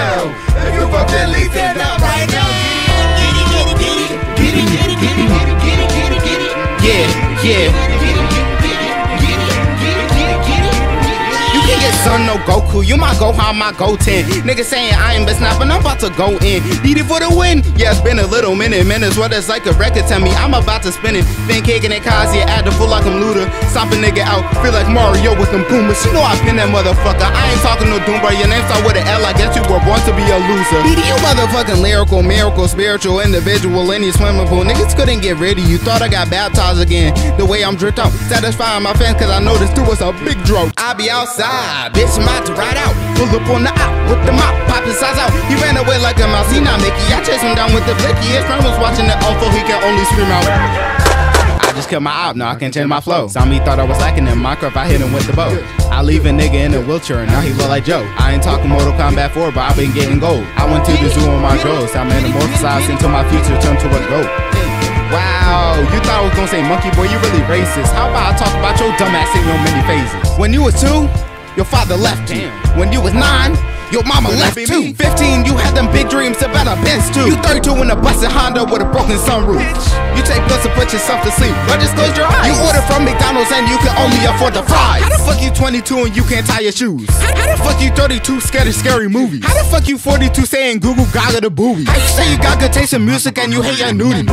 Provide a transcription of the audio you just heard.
If you want to leave, it up right now. Giddy, giddy, giddy, giddy, giddy, giddy, giddy, giddy. yeah, yeah. No Goku. You my Gohan, my Goten. Niggas saying I ain't been snapping, I'm about to go in. Need it for the win. Yeah, it's been a little minute, minutes. What it's like a record tell me. I'm about to spin it. Been kicking it, add the full like I'm Luda. Stomp a nigga out, feel like Mario with them Pumas. You know I been that motherfucker. I ain't talking no doom, bro. Your name start with an L. I guess you were born to be a loser. BD, you motherfucking lyrical, miracle, spiritual, individual in your swimming pool. Niggas couldn't get rid of you. Thought I got baptized again. The way I'm dripped out, satisfying my fans, cause I know this dude was a big drought. I be outside, bitch, I'm out to ride out. Pull up on the out with the mop, pop his size out. He ran away like a mouse, he not Mickey. I chase him down with the blicky. His friend was watching the awful, he can only scream out. I just killed my op, now I can change my flow. Some me thought I was lacking in Minecraft, I hit him with the bow. I leave a nigga in a wheelchair, and now he look like Joe. I ain't talking Mortal Kombat 4, but I been getting gold. I went to the zoo on my ghost, I'm metamorphosized into my future, turned to a goat. Wow, you thought I was gonna say monkey boy, you really racist. How about I talk about your dumbass in your many phases? When you was two, your father left you. When you was nine, your mama left too. 15, you had them big dreams about a Benz too. You 32 in a busted Honda with a broken sunroof. You take pills to put yourself to sleep, but just close your eyes. You order from McDonald's and you can only afford the fries. How the fuck you 22 and you can't tie your shoes? How, how the fuck you 32 scared of scary movies? How the fuck you 42 saying Google Gaga the booby? How you say you got good taste in music and you hate your nudie?